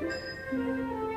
Música